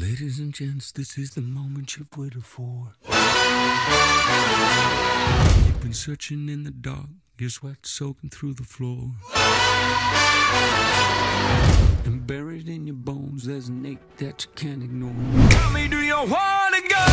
Ladies and gents, this is the moment you've waited for. You've been searching in the dark, your sweat soaking through the floor. And buried in your bones, there's an ache that you can't ignore. Tell me, do you wanna go?